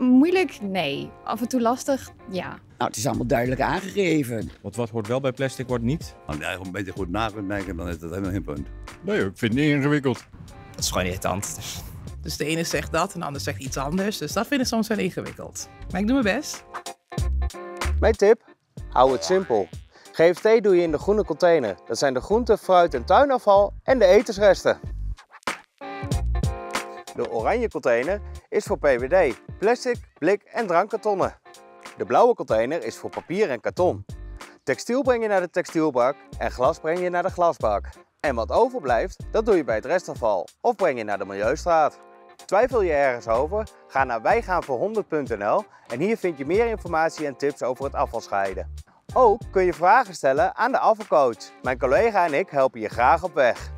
Moeilijk? Nee. Af en toe lastig? Ja. Nou, het is allemaal duidelijk aangegeven. Want wat hoort wel bij plastic, wordt niet. Als je eigenlijk een beetje goed na kunt denken, dan is dat helemaal geen punt. Nee, ik vind het niet ingewikkeld. Dat is gewoon irritant. Dus Dus de ene zegt dat en de ander zegt iets anders. Dus dat vind ik soms wel ingewikkeld. Maar ik doe mijn best. Mijn tip? Hou het simpel. GFT doe je in de groene container. Dat zijn de groente, fruit en tuinafval en de etensresten. De oranje container is voor PVD, plastic, blik en drankkartonnen. De blauwe container is voor papier en karton. Textiel breng je naar de textielbak en glas breng je naar de glasbak. En wat overblijft, dat doe je bij het restafval of breng je naar de Milieustraat. Twijfel je ergens over? Ga naar wijgaanvoor100.nl en hier vind je meer informatie en tips over het afvalscheiden. Ook kun je vragen stellen aan de afvalcoach. Mijn collega en ik helpen je graag op weg.